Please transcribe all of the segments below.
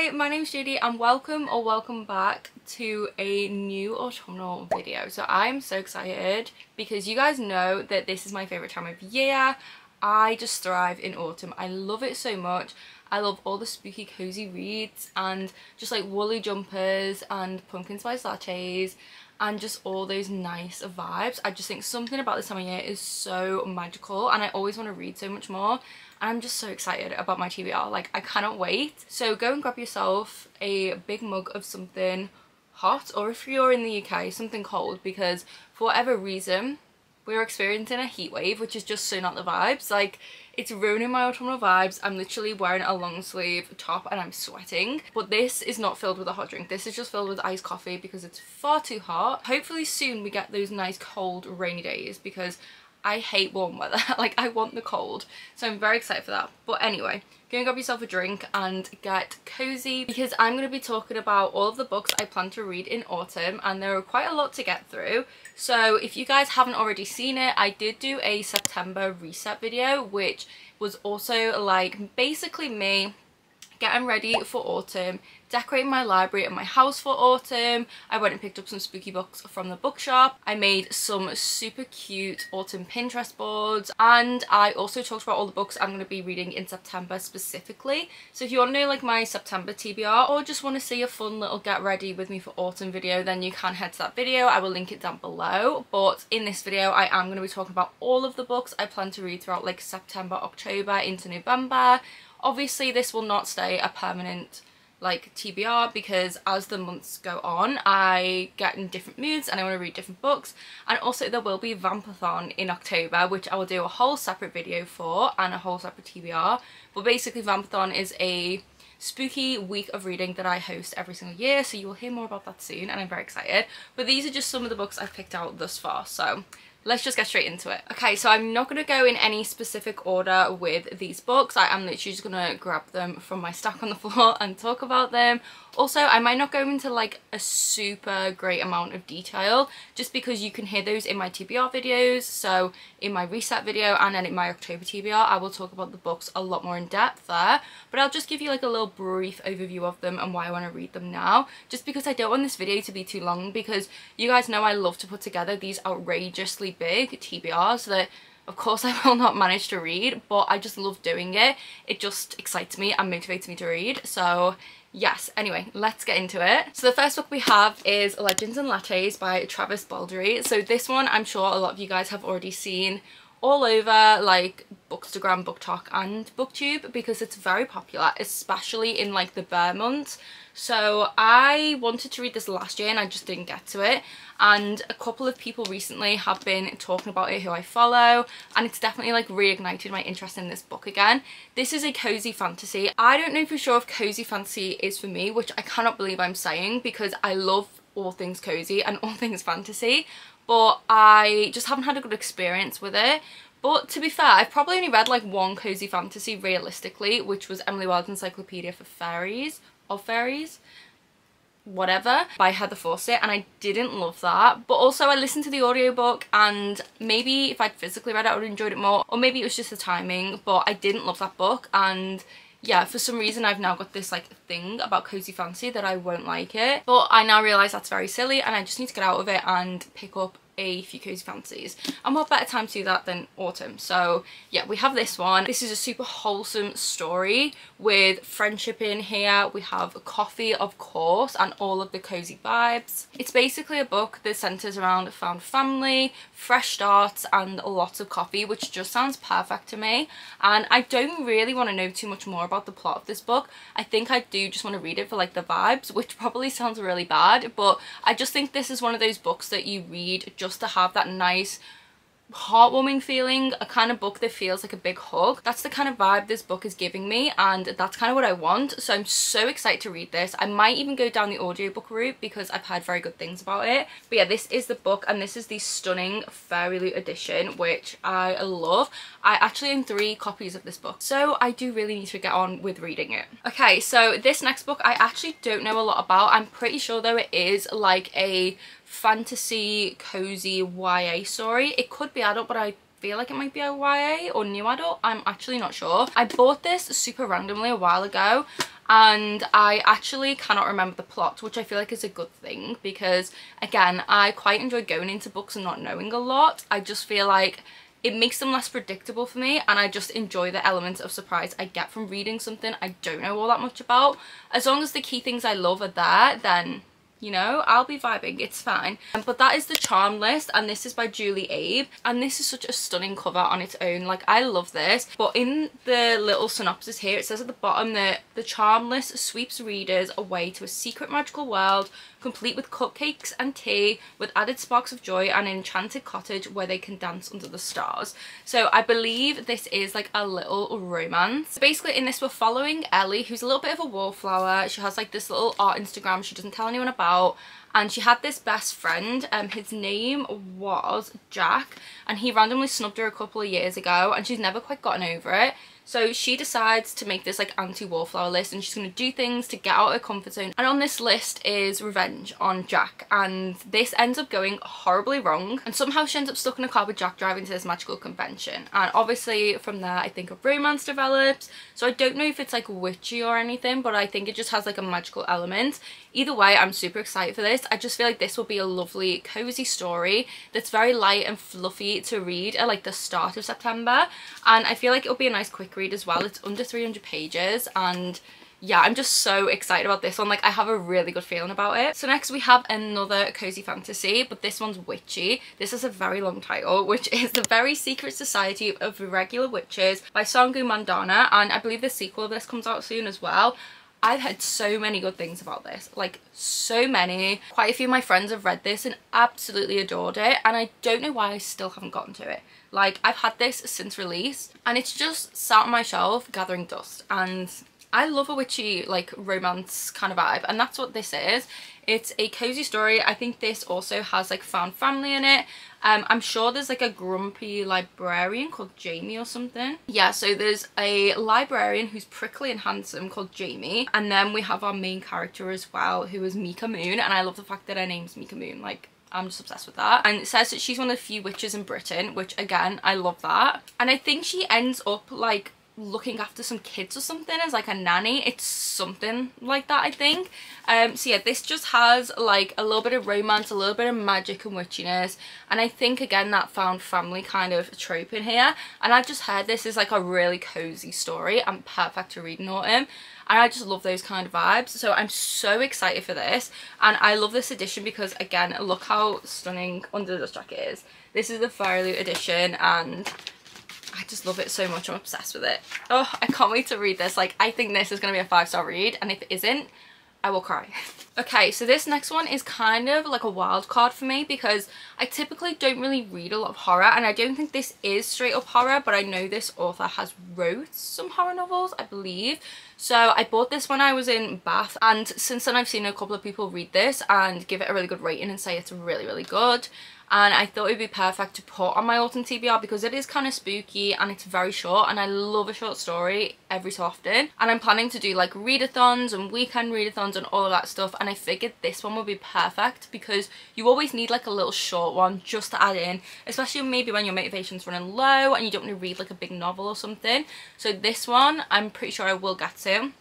Hi, my name's Jodie and welcome or welcome back to a new autumnal video. So I'm so excited because you guys know that this is my favourite time of year. I just thrive in autumn. I love it so much. I love all the spooky cozy reads and just like woolly jumpers and pumpkin spice lattes and just all those nice vibes. I just think something about this time of year is so magical and I always want to read so much more and I'm just so excited about my TBR. Like, I cannot wait. So go and grab yourself a big mug of something hot, or if you're in the UK, something cold, because for whatever reason, we're experiencing a heat wave, which is just so not the vibes. Like, it's ruining my autumnal vibes. I'm literally wearing a long sleeve top and I'm sweating. But this is not filled with a hot drink. This is just filled with iced coffee because it's far too hot. Hopefully soon we get those nice cold rainy days because I hate warm weather. like I want the cold. So I'm very excited for that. But anyway, go and grab yourself a drink and get cozy because I'm going to be talking about all of the books I plan to read in autumn and there are quite a lot to get through. So if you guys haven't already seen it, I did do a September reset video which was also like basically me getting ready for autumn, decorating my library and my house for autumn. I went and picked up some spooky books from the bookshop. I made some super cute autumn Pinterest boards and I also talked about all the books I'm going to be reading in September specifically. So if you want to know like my September TBR or just want to see a fun little get ready with me for autumn video then you can head to that video. I will link it down below. But in this video I am going to be talking about all of the books I plan to read throughout like September, October into November Obviously this will not stay a permanent like TBR because as the months go on I get in different moods and I want to read different books. And also there will be Vampathon in October which I will do a whole separate video for and a whole separate TBR but basically Vampathon is a spooky week of reading that I host every single year so you will hear more about that soon and I'm very excited. But these are just some of the books I've picked out thus far so let's just get straight into it. Okay, so I'm not going to go in any specific order with these books. I am literally just going to grab them from my stack on the floor and talk about them. Also, I might not go into like a super great amount of detail just because you can hear those in my TBR videos. So in my reset video and then in my October TBR, I will talk about the books a lot more in depth there. But I'll just give you like a little brief overview of them and why I want to read them now. Just because I don't want this video to be too long because you guys know I love to put together these outrageously big TBRs that of course I will not manage to read but I just love doing it. It just excites me and motivates me to read. So yes anyway let's get into it. So the first book we have is legends and lattes by travis baldree so this one i'm sure a lot of you guys have already seen all over like bookstagram BookTok and booktube because it's very popular especially in like the bear months so i wanted to read this last year and i just didn't get to it and a couple of people recently have been talking about it who I follow and it's definitely like reignited my interest in this book again. This is a cozy fantasy. I don't know for sure if cozy fantasy is for me which I cannot believe I'm saying because I love all things cozy and all things fantasy but I just haven't had a good experience with it. But to be fair, I've probably only read like one cozy fantasy realistically, which was Emily Wilde's Encyclopedia for Faeries, of Faeries. Whatever. By Heather Fawcett and I didn't love that. But also I listened to the audiobook and maybe if I'd physically read it I would have enjoyed it more. Or maybe it was just the timing but I didn't love that book. And yeah for some reason I've now got this like thing about cozy fantasy that I won't like it. But I now realise that's very silly and I just need to get out of it and pick up a few cozy fantasies and what better time to do that than autumn? So yeah we have this one. This is a super wholesome story with friendship in here. We have coffee of course and all of the cozy vibes. It's basically a book that centers around found family fresh starts and lots of coffee which just sounds perfect to me. And I don't really want to know too much more about the plot of this book. I think I do just want to read it for like the vibes which probably sounds really bad but I just think this is one of those books that you read just just to have that nice heartwarming feeling, a kind of book that feels like a big hug. That's the kind of vibe this book is giving me and that's kind of what I want. So I'm so excited to read this. I might even go down the audiobook route because I've heard very good things about it. But yeah, this is the book and this is the stunning FairyLoot edition, which I love. I actually own three copies of this book. So I do really need to get on with reading it. Okay, so this next book I actually don't know a lot about. I'm pretty sure though it is like a fantasy cozy YA story. It could be adult but I feel like it might be a YA or new adult. I'm actually not sure. I bought this super randomly a while ago and I actually cannot remember the plot which I feel like is a good thing because again I quite enjoy going into books and not knowing a lot. I just feel like it makes them less predictable for me and I just enjoy the element of surprise I get from reading something I don't know all that much about. As long as the key things I love are there then you know? I'll be vibing it's fine. Um, but that is the charmed list and this is by julie abe. And this is such a stunning cover on its own. Like i love this. But in the little synopsis here it says at the bottom that the charmed list sweeps readers away to a secret magical world complete with cupcakes and tea with added sparks of joy and an enchanted cottage where they can dance under the stars. So I believe this is like a little romance. Basically in this we're following Ellie who's a little bit of a wallflower. She has like this little art Instagram she doesn't tell anyone about and she had this best friend um his name was jack and he randomly snubbed her a couple of years ago and she's never quite gotten over it so she decides to make this like anti-wallflower list and she's going to do things to get out of her comfort zone. And on this list is revenge on Jack and this ends up going horribly wrong and somehow she ends up stuck in a car with Jack driving to this magical convention. And obviously from there I think a romance develops. So I don't know if it's like witchy or anything but I think it just has like a magical element. Either way I'm super excited for this. I just feel like this will be a lovely cozy story that's very light and fluffy to read at like the start of September and I feel like it'll be a nice quick read as well. It's under 300 pages and yeah, I'm just so excited about this one. Like, I have a really good feeling about it. So next we have another cozy fantasy, but this one's witchy. This is a very long title, which is The Very Secret Society of Irregular Witches by Sangu Mandanna And I believe the sequel of this comes out soon as well. I've heard so many good things about this, like so many. Quite a few of my friends have read this and absolutely adored it and I don't know why I still haven't gotten to it. Like I've had this since release and it's just sat on my shelf gathering dust and I love a witchy like romance kind of vibe and that's what this is. It's a cozy story. I think this also has like found family in it. Um, I'm sure there's like a grumpy librarian called Jamie or something. Yeah, so there's a librarian who's prickly and handsome called Jamie. And then we have our main character as well, who is Mika Moon. And I love the fact that her name's Mika Moon. Like, I'm just obsessed with that. And it says that she's one of the few witches in Britain, which again, I love that. And I think she ends up like looking after some kids or something as like a nanny. It's something like that i think. Um so yeah this just has like a little bit of romance a little bit of magic and witchiness. And i think again that found family kind of trope in here. And i've just heard this is like a really cozy story. And perfect to read in autumn and I just love those kind of vibes. So I'm so excited for this. And I love this edition because again look how stunning under the jacket is. This is the Loot edition and I just love it so much. I'm obsessed with it. Oh, I can't wait to read this. Like, I think this is going to be a five-star read. And if it isn't, I will cry. okay, so this next one is kind of like a wild card for me because I typically don't really read a lot of horror and I don't think this is straight up horror but I know this author has wrote some horror novels, I believe. So I bought this when I was in Bath and since then I've seen a couple of people read this and give it a really good rating and say it's really, really good and I thought it would be perfect to put on my autumn TBR because it is kind of spooky and it's very short and I love a short story every so often and I'm planning to do like readathons and weekend readathons and all of that stuff and I figured this one would be perfect because you always need like a little short one just to add in especially maybe when your motivation's running low and you don't want to read like a big novel or something so this one I'm pretty sure I will get to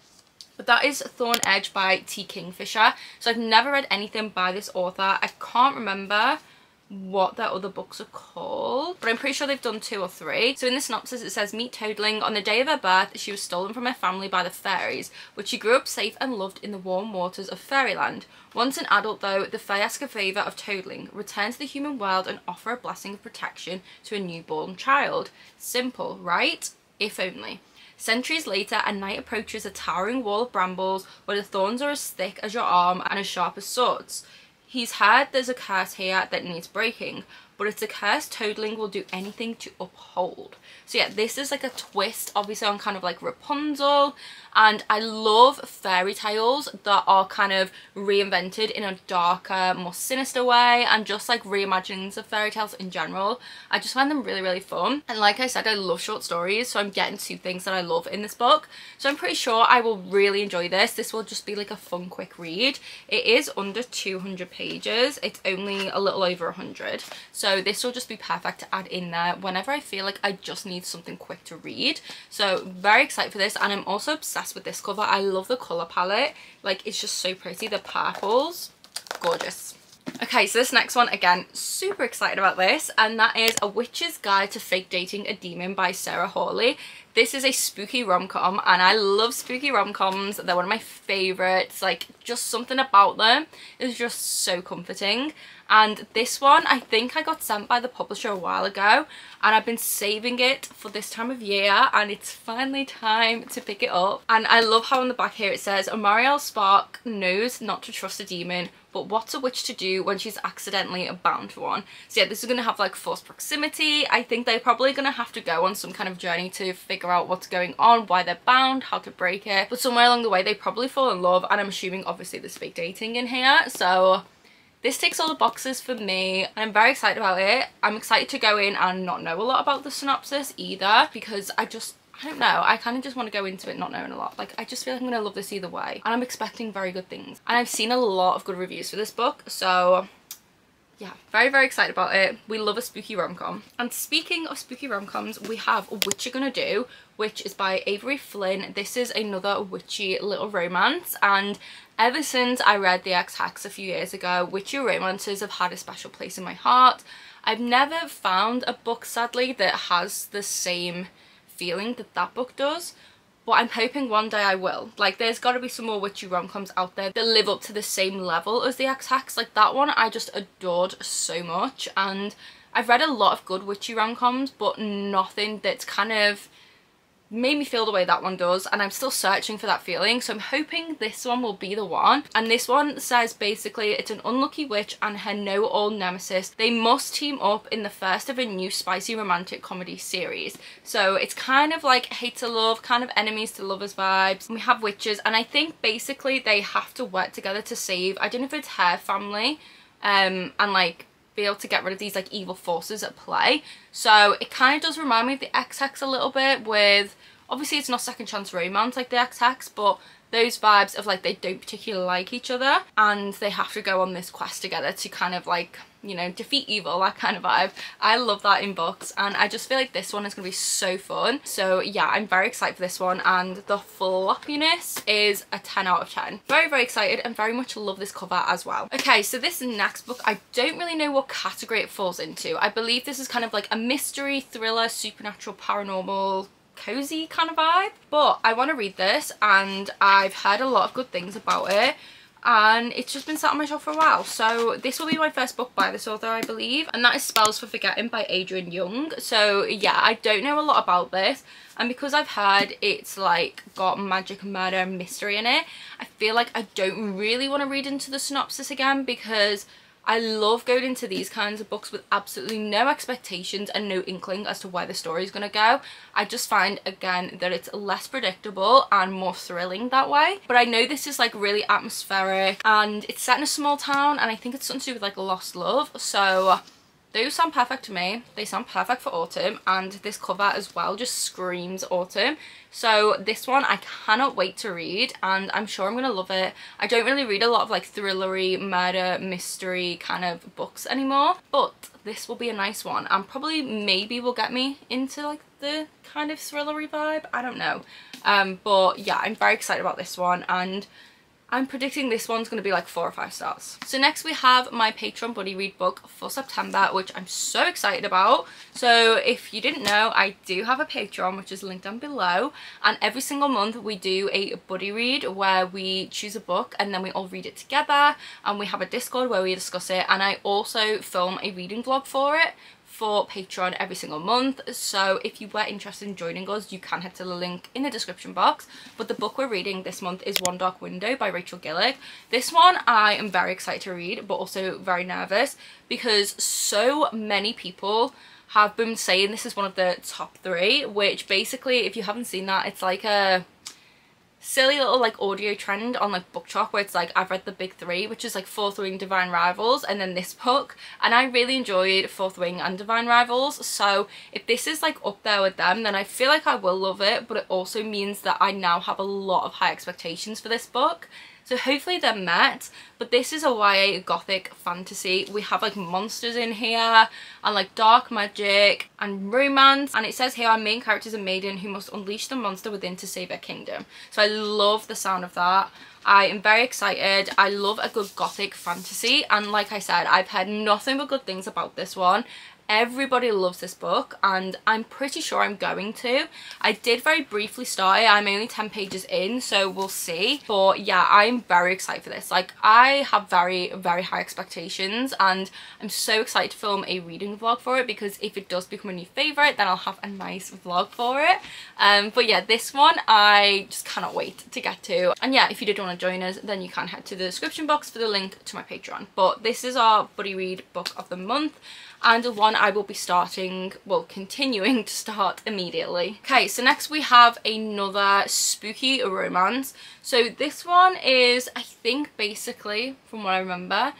but that is Thornhedge by T. Kingfisher. So I've never read anything by this author. I can't remember what their other books are called but I'm pretty sure they've done two or three. So in the synopsis it says meet Toadling on the day of her birth she was stolen from her family by the fairies but she grew up safe and loved in the warm waters of fairyland. Once an adult though the fae ask a favour of Toadling, return to the human world and offer a blessing of protection to a newborn child. Simple, right? If only. Centuries later, a knight approaches a towering wall of brambles where the thorns are as thick as your arm and as sharp as swords. He's heard there's a curse here that needs breaking, but it's a curse Toadling will do anything to uphold. So yeah, this is like a twist, obviously on kind of like Rapunzel, and I love fairy tales that are kind of reinvented in a darker, more sinister way, and just like reimaginings of fairy tales in general. I just find them really, really fun. And like I said, I love short stories, so I'm getting two things that I love in this book. So I'm pretty sure I will really enjoy this. This will just be like a fun, quick read. It is under 200 pages. It's only a little over 100. So so this will just be perfect to add in there whenever I feel like I just need something quick to read. So very excited for this and I'm also obsessed with this cover. I love the colour palette. Like it's just so pretty. The purples gorgeous Okay, so this next one, again, super excited about this, and that is A Witch's Guide to Fake Dating a Demon by Sarah Hawley. This is a spooky rom-com, and I love spooky rom-coms. They're one of my favourites. Like, just something about them is just so comforting. And this one, I think I got sent by the publisher a while ago, and I've been saving it for this time of year, and it's finally time to pick it up. And I love how on the back here it says, Amarielle Spark knows not to trust a demon, but what's a witch to do when she's accidentally bound to one? So yeah, this is going to have like forced proximity. I think they're probably going to have to go on some kind of journey to figure out what's going on, why they're bound, how to break it. But somewhere along the way, they probably fall in love. And I'm assuming obviously there's fake dating in here. So this ticks all the boxes for me and I'm very excited about it. I'm excited to go in and not know a lot about the synopsis either because I just I don't know, I kind of just want to go into it not knowing a lot. Like, I just feel like I'm going to love this either way. And I'm expecting very good things. And I've seen a lot of good reviews for this book, so yeah, very, very excited about it. We love a spooky rom-com. And speaking of spooky rom-coms, we have Witch You Gonna Do, which is by Avery Flynn. This is another witchy little romance, and ever since I read The Ex-Hex a few years ago, witchy romances have had a special place in my heart. I've never found a book, sadly, that has the same feeling that that book does but I'm hoping one day I will. Like, there's got to be some more witchy rom-coms out there that live up to the same level as the Ex-Hex. Like, that one I just adored so much, and I've read a lot of good witchy rom-coms, but nothing that's kind of made me feel the way that one does and I'm still searching for that feeling. So I'm hoping this one will be the one. And this one says basically it's an unlucky witch and her know-all nemesis. They must team up in the first of a new spicy romantic comedy series. So it's kind of like hate to love kind of enemies to lovers vibes. We have witches and I think basically they have to work together to save I don't know if it's her family um and like be able to get rid of these like evil forces at play. So it kind of does remind me of the Ex-Hex a little bit with, obviously it's not second chance romance like the Ex-Hex, but those vibes of like they don't particularly like each other and they have to go on this quest together to kind of like you know defeat evil that kind of vibe. I love that in books and i just feel like this one is gonna be so fun. So yeah i'm very excited for this one and the floppiness is a 10 out of 10 very very excited and very much love this cover as well. Okay so this next book i don't really know what category it falls into. I believe this is kind of like a mystery thriller supernatural paranormal cozy kind of vibe but I want to read this and I've heard a lot of good things about it and it's just been sat on my shelf for a while. So this will be my first book by this author I believe and that is Spells for Forgetting by Adrienne Young. So yeah I don't know a lot about this and because I've heard it's like got magic murder mystery in it I feel like I don't really want to read into the synopsis again because I love going into these kinds of books with absolutely no expectations and no inkling as to where the story is going to go. I just find, again, that it's less predictable and more thrilling that way. But I know this is like really atmospheric and it's set in a small town and I think it's something to do with like lost love. So those sound perfect to me. They sound perfect for autumn and this cover as well just screams autumn. So this one I cannot wait to read and I'm sure I'm going to love it. I don't really read a lot of like thrillery, murder, mystery kind of books anymore. But this will be a nice one and probably maybe will get me into like the kind of thrillery vibe. I don't know. Um, but yeah, I'm very excited about this one and I'm predicting this one's going to be like four or five stars. So next we have my Patreon buddy read book for September, which I'm so excited about. So if you didn't know, I do have a Patreon, which is linked down below. And every single month we do a buddy read where we choose a book and then we all read it together. And we have a Discord where we discuss it. And I also film a reading vlog for it, for Patreon every single month. So if you were interested in joining us, you can head to the link in the description box. But the book we're reading this month is One Dark Window by Rachel Gillig. This one I am very excited to read, but also very nervous because so many people have been saying this is one of the top three, which basically, if you haven't seen that, it's like a silly little like audio trend on like BookTok where it's like I've read the big three which is like Fourth Wing, Divine Rivals and then this book and I really enjoyed Fourth Wing and Divine Rivals so if this is like up there with them then I feel like I will love it but it also means that I now have a lot of high expectations for this book So hopefully they're met. But this is a YA gothic fantasy. We have like monsters in here and like dark magic and romance. And it says here our main character is a maiden who must unleash the monster within to save her kingdom. So I love the sound of that. I am very excited. I love a good gothic fantasy and like I said I've heard nothing but good things about this one everybody loves this book and I'm pretty sure I'm going to. I did very briefly start it, I'm only 10 pages in so we'll see. But yeah I'm very excited for this. Like I have very very high expectations and I'm so excited to film a reading vlog for it because if it does become a new favourite then I'll have a nice vlog for it. Um, but yeah this one I just cannot wait to get to. And yeah if you did want to join us then you can head to the description box for the link to my Patreon. But this is our buddy read book of the month and the one I will be starting, well continuing to start immediately. Okay, so next we have another spooky romance. So this one is, I think basically, from what I remember,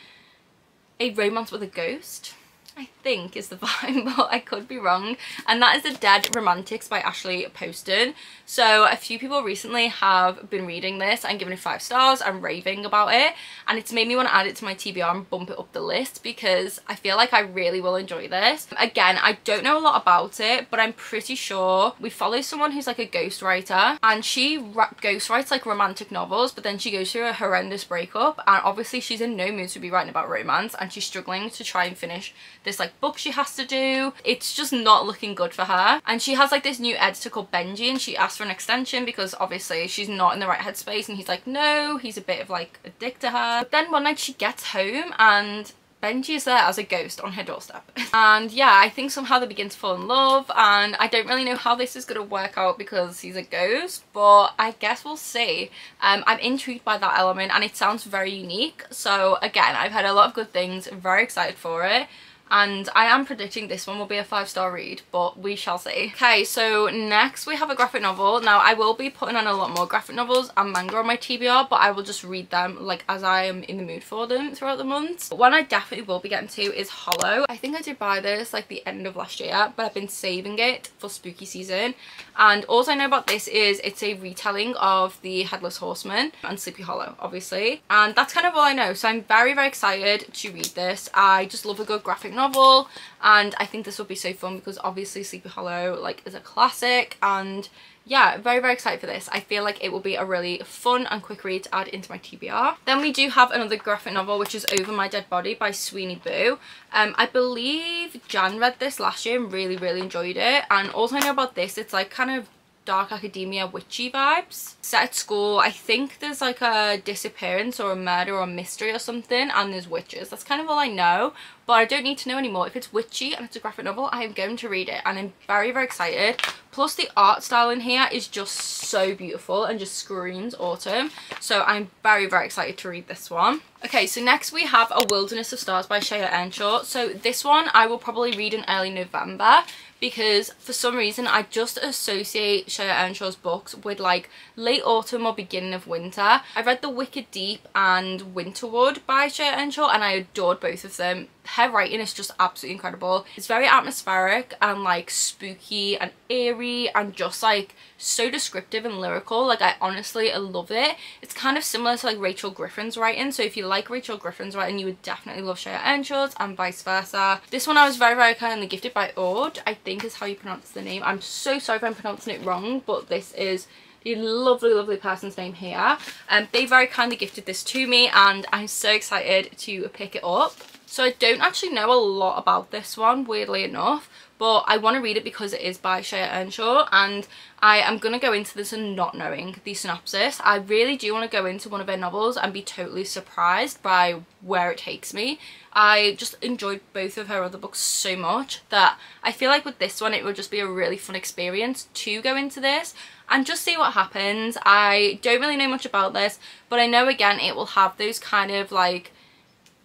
a romance with a ghost. I think is the vibe, but I could be wrong. And that is The Dead Romantics by Ashley Poston. So a few people recently have been reading this and giving it five stars and raving about it. And it's made me want to add it to my TBR and bump it up the list because I feel like I really will enjoy this. Again, I don't know a lot about it, but I'm pretty sure we follow someone who's like a ghostwriter and she ghostwrites like romantic novels, but then she goes through a horrendous breakup and obviously she's in no mood to be writing about romance and she's struggling to try and finish this like book she has to do. It's just not looking good for her. And she has like this new editor called Benji and she asked for an extension because obviously she's not in the right headspace and he's like, no, he's a bit of like a dick to her. But then one night she gets home and Benji is there as a ghost on her doorstep. and yeah, I think somehow they begin to fall in love and I don't really know how this is going to work out because he's a ghost, but I guess we'll see. Um, I'm intrigued by that element and it sounds very unique. So again, I've heard a lot of good things, very excited for it and I am predicting this one will be a five star read but we shall see. Okay so next we have a graphic novel. Now I will be putting on a lot more graphic novels and manga on my TBR but I will just read them like as I am in the mood for them throughout the months. One I definitely will be getting to is Hollow. I think I did buy this like the end of last year but I've been saving it for spooky season and all I know about this is it's a retelling of the Headless Horseman and Sleepy Hollow obviously and that's kind of all I know so I'm very very excited to read this. I just love a good graphic novel and I think this will be so fun because obviously Sleepy Hollow like is a classic and yeah very very excited for this. I feel like it will be a really fun and quick read to add into my tbr then we do have another graphic novel which is over my dead body by sweeney boo. Um i believe jan read this last year and really really enjoyed it and all i know about this it's like kind of dark academia witchy vibes. Set at school, I think there's like a disappearance or a murder or a mystery or something and there's witches. That's kind of all I know but I don't need to know anymore. If it's witchy and it's a graphic novel, I am going to read it and I'm very, very excited. Plus the art style in here is just so beautiful and just screams autumn. So I'm very, very excited to read this one. Okay, so next we have A Wilderness of Stars by Shea Ernshaw. So this one I will probably read in early November because for some reason I just associate Shea Ernshaw's books with like late autumn or beginning of winter. I read The Wicked Deep and Winterwood by Shea Ernshaw and I adored both of them her writing is just absolutely incredible. It's very atmospheric and like spooky and eerie and just like so descriptive and lyrical. Like I honestly love it. It's kind of similar to like Rachel Griffin's writing. So if you like Rachel Griffin's writing, you would definitely love Shea Ernshaw's and vice versa. This one I was very, very kindly gifted by Ord, I think is how you pronounce the name. I'm so sorry if I'm pronouncing it wrong, but this is the lovely, lovely person's name here. Um, they very kindly gifted this to me and I'm so excited to pick it up. So I don't actually know a lot about this one, weirdly enough, but I want to read it because it is by Shea Ernshaw and I am going to go into this and not knowing the synopsis. I really do want to go into one of her novels and be totally surprised by where it takes me. I just enjoyed both of her other books so much that I feel like with this one it would just be a really fun experience to go into this and just see what happens. I don't really know much about this but I know again it will have those kind of like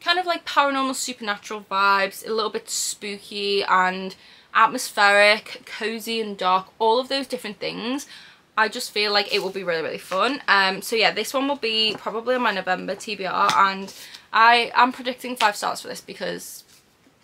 kind of like paranormal supernatural vibes, a little bit spooky and atmospheric, cozy and dark, all of those different things. I just feel like it will be really, really fun. Um, so yeah, this one will be probably on my November TBR and I am predicting five stars for this because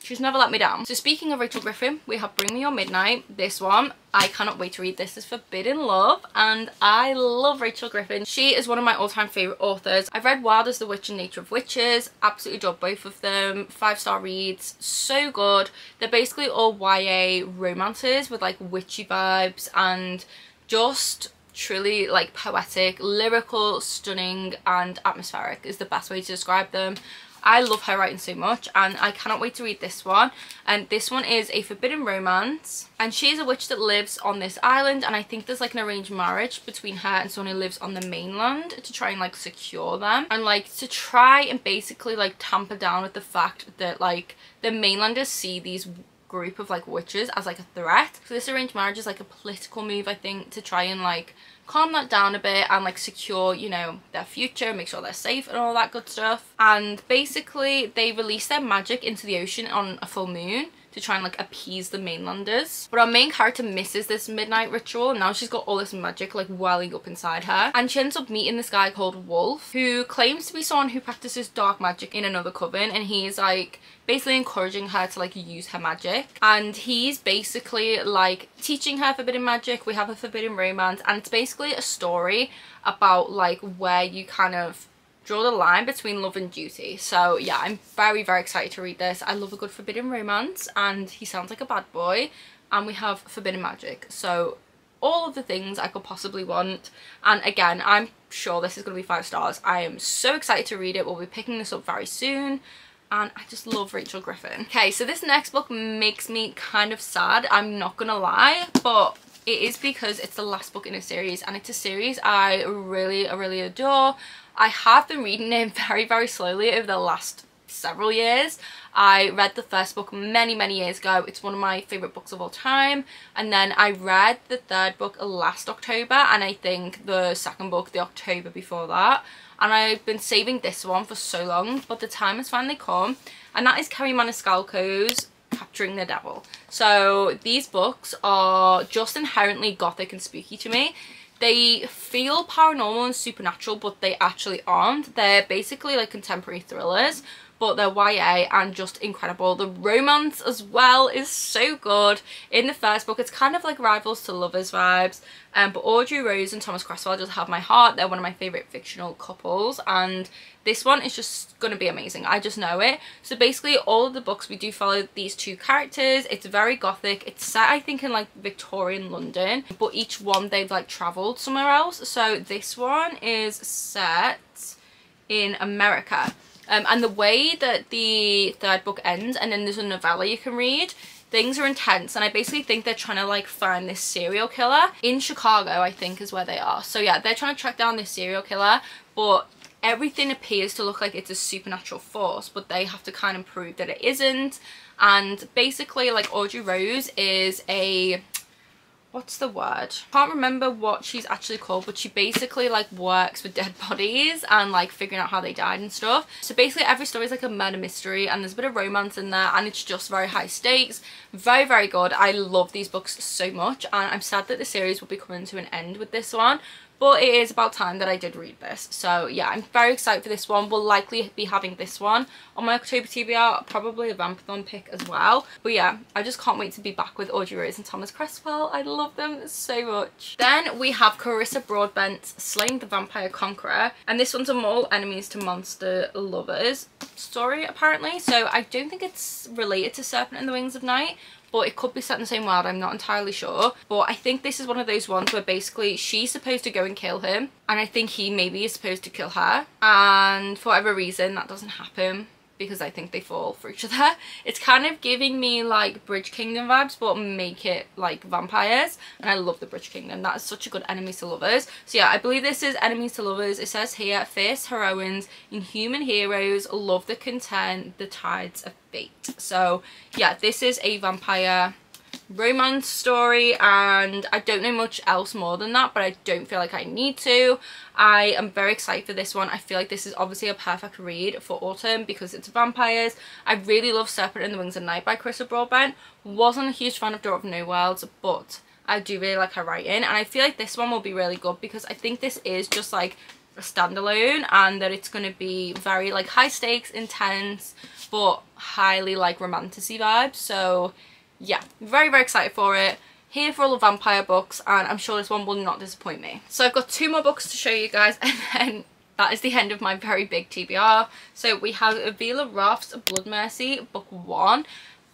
She's never let me down. So speaking of Rachel Griffin, we have Bring Me Your Midnight. This one, I cannot wait to read this. Is Forbidden Love and I love Rachel Griffin. She is one of my all-time favourite authors. I've read Wild Is the Witch and Nature of Witches. Absolutely adore both of them. Five-star reads. So good. They're basically all YA romances with like witchy vibes and just truly like poetic, lyrical, stunning and atmospheric is the best way to describe them. I love her writing so much and I cannot wait to read this one. And this one is a forbidden romance and she is a witch that lives on this island and I think there's like an arranged marriage between her and someone who lives on the mainland to try and like secure them and like to try and basically like tamper down with the fact that like the mainlanders see these group of like witches as like a threat. So this arranged marriage is like a political move I think to try and like calm that down a bit and like secure you know their future make sure they're safe and all that good stuff and basically they release their magic into the ocean on a full moon to try and like appease the mainlanders. But our main character misses this midnight ritual and now she's got all this magic like welling up inside her. And she ends up meeting this guy called Wolf who claims to be someone who practices dark magic in another coven and he's like basically encouraging her to like use her magic and he's basically like teaching her forbidden magic we have a forbidden romance and it's basically a story about like where you kind of draw the line between love and duty. So yeah, I'm very, very excited to read this. I love a good forbidden romance and he sounds like a bad boy. And we have forbidden magic. So all of the things I could possibly want. And again, I'm sure this is going to be five stars. I am so excited to read it. We'll be picking this up very soon. And I just love Rachel Griffin. Okay, so this next book makes me kind of sad. I'm not going to lie. But it is because it's the last book in a series. And it's a series I really, really adore. I have been reading it very, very slowly over the last several years. I read the first book many, many years ago. It's one of my favourite books of all time. And then I read the third book last October and I think the second book the October before that. And I've been saving this one for so long, but the time has finally come. And that is Kerri Maniscalco's Capturing the Devil. So these books are just inherently gothic and spooky to me. They feel paranormal and supernatural, but they actually aren't. They're basically like contemporary thrillers, but they're YA and just incredible. The romance as well is so good. In the first book, it's kind of like rivals to lovers vibes. Um, but Audrey Rose and Thomas Cresswell just have my heart. They're one of my favourite fictional couples and this one is just going to be amazing. I just know it. So basically all of the books we do follow these two characters. It's very gothic. It's set I think in like Victorian London but each one they've like travelled somewhere else. So this one is set in America. Um, and the way that the third book ends and then there's a novella you can read things are intense and I basically think they're trying to like find this serial killer. In Chicago I think is where they are. So yeah they're trying to track down this serial killer but everything appears to look like it's a supernatural force but they have to kind of prove that it isn't. And basically like Audrey Rose is a what's the word? Can't remember what she's actually called but she basically like works with dead bodies and like figuring out how they died and stuff. So basically every story is like a murder mystery and there's a bit of romance in there and it's just very high stakes. Very very good. I love these books so much and i'm sad that the series will be coming to an end with this one but it is about time that I did read this. So yeah, I'm very excited for this one. We'll likely be having this one on my October TBR, uh, probably a Vampathon pick as well. But yeah, I just can't wait to be back with Audrey Rose and Thomas Cresswell. I love them so much. Then we have Carissa Broadbent's Slaying the Vampire Conqueror. And this one's a Mortal Enemies to Monster Lovers story apparently. So I don't think it's related to Serpent and the Wings of Night but it could be set in the same world i'm not entirely sure. But i think this is one of those ones where basically she's supposed to go and kill him and i think he maybe is supposed to kill her and for whatever reason that doesn't happen because I think they fall for each other. It's kind of giving me like Bridge Kingdom vibes but make it like vampires and I love the Bridge Kingdom. That is such a good enemies to lovers. So yeah, I believe this is enemies to lovers. It says here, fierce heroines, inhuman heroes, love the content, the tides of fate. So yeah, this is a vampire romance story and I don't know much else more than that but I don't feel like I need to. I am very excited for this one. I feel like this is obviously a perfect read for autumn because it's vampires. I really love Serpent and the Wings of Night by Carissa Broadbent. Wasn't a huge fan of Daughter of No Worlds but I do really like her writing and I feel like this one will be really good because I think this is just like a standalone and that it's going to be very like high stakes, intense, but highly like romantasy vibes. So yeah, very, very excited for it here for all the vampire books and I'm sure this one will not disappoint me. So I've got two more books to show you guys and then that is the end of my very big TBR. So we have Avila Roth's Bloodmercy book one.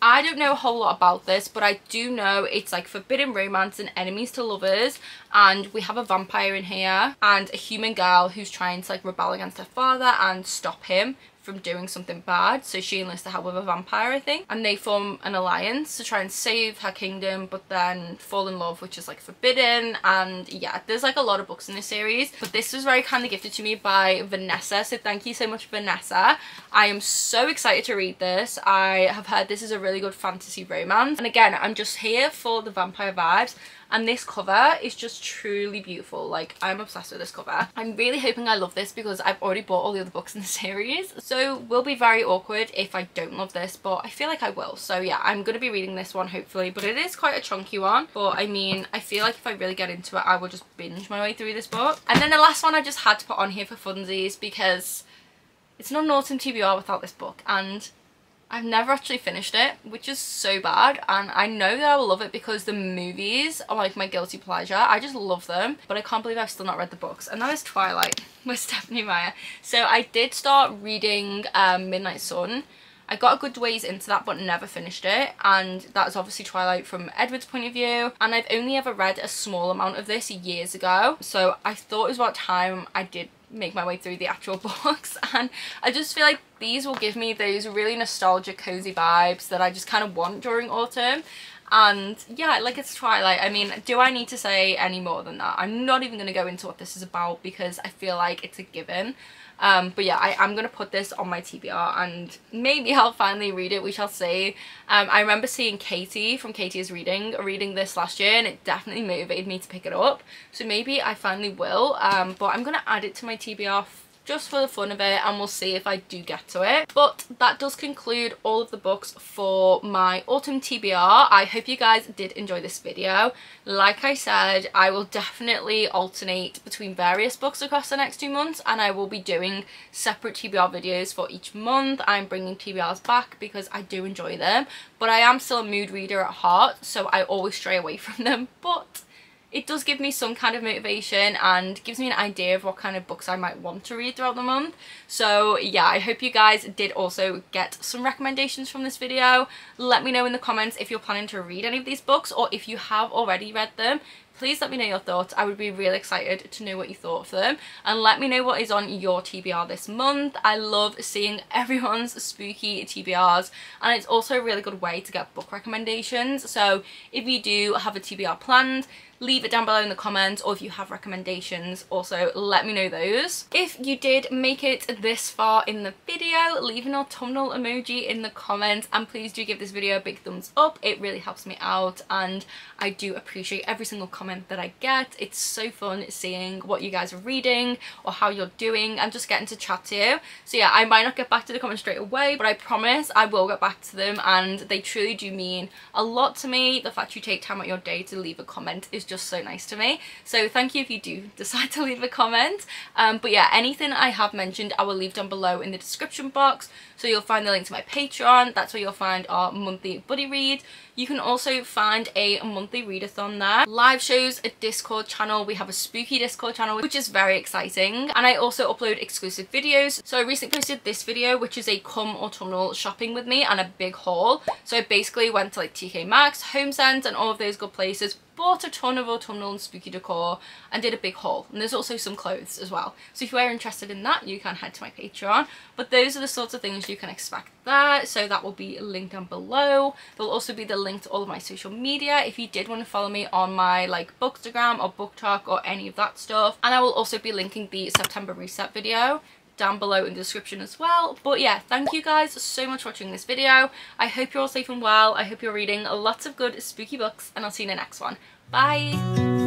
I don't know a whole lot about this, but I do know it's like forbidden romance and enemies to lovers. And we have a vampire in here and a human girl who's trying to like rebel against her father and stop him from doing something bad. So she enlists the help of a vampire I think. And they form an alliance to try and save her kingdom but then fall in love which is like forbidden. And yeah there's like a lot of books in this series. But this was very kindly gifted to me by Vanessa. So thank you so much Vanessa. I am so excited to read this. I have heard this is a really good fantasy romance. And again I'm just here for the vampire vibes and this cover is just truly beautiful. Like I'm obsessed with this cover. I'm really hoping I love this because I've already bought all the other books in the series. So will be very awkward if I don't love this but I feel like I will. So yeah I'm gonna be reading this one hopefully. But it is quite a chunky one. But I mean I feel like if I really get into it I will just binge my way through this book. And then the last one I just had to put on here for funsies because it's not an autumn TBR without this book. And I've never actually finished it, which is so bad. And I know that I will love it because the movies are like my guilty pleasure. I just love them. But I can't believe I've still not read the books. And that is Twilight with Stephenie Meyer. So I did start reading um, Midnight Sun. I got a good ways into that but never finished it and that's obviously Twilight from Edward's point of view and I've only ever read a small amount of this years ago so I thought it was about time I did make my way through the actual books and I just feel like these will give me those really nostalgic cozy vibes that I just kind of want during autumn. And yeah like it's Twilight. I mean do I need to say any more than that? I'm not even going to go into what this is about because I feel like it's a given um, but yeah, I am going to put this on my TBR and maybe I'll finally read it, we shall see. Um, I remember seeing Katie from Katie's Reading reading this last year and it definitely motivated me to pick it up. So maybe I finally will, um, but I'm going to add it to my TBR just for the fun of it and we'll see if I do get to it. But that does conclude all of the books for my autumn TBR. I hope you guys did enjoy this video. Like I said, I will definitely alternate between various books across the next two months and I will be doing separate TBR videos for each month. I'm bringing TBRs back because I do enjoy them, but I am still a mood reader at heart, so I always stray away from them. But it does give me some kind of motivation and gives me an idea of what kind of books I might want to read throughout the month. So yeah, I hope you guys did also get some recommendations from this video. Let me know in the comments if you're planning to read any of these books or if you have already read them please let me know your thoughts. I would be really excited to know what you thought of them. And let me know what is on your TBR this month. I love seeing everyone's spooky TBRs. And it's also a really good way to get book recommendations. So if you do have a TBR planned, leave it down below in the comments or if you have recommendations also let me know those. If you did make it this far in the video leave an autumnal emoji in the comments and please do give this video a big thumbs up. It really helps me out and I do appreciate every single comment that I get. It's so fun seeing what you guys are reading or how you're doing and just getting to chat to you. So yeah I might not get back to the comments straight away but I promise I will get back to them and they truly do mean a lot to me. The fact you take time out your day to leave a comment is just just so nice to me. So thank you if you do decide to leave a comment. Um, but yeah, anything I have mentioned I will leave down below in the description box. So you'll find the link to my Patreon. That's where you'll find our monthly buddy read. You can also find a monthly readathon there. Live shows, a Discord channel. We have a spooky Discord channel, which is very exciting. And I also upload exclusive videos. So I recently posted this video, which is a come autumnal shopping with me and a big haul. So I basically went to like TK Maxx, HomeSense and all of those good places bought a ton of autumnal and spooky decor and did a big haul and there's also some clothes as well so if you are interested in that you can head to my patreon but those are the sorts of things you can expect there so that will be linked down below there'll also be the link to all of my social media if you did want to follow me on my like bookstagram or BookTok or any of that stuff and i will also be linking the september reset video down below in the description as well. But yeah, thank you guys so much for watching this video. I hope you're all safe and well. I hope you're reading lots of good spooky books and I'll see you in the next one. Bye!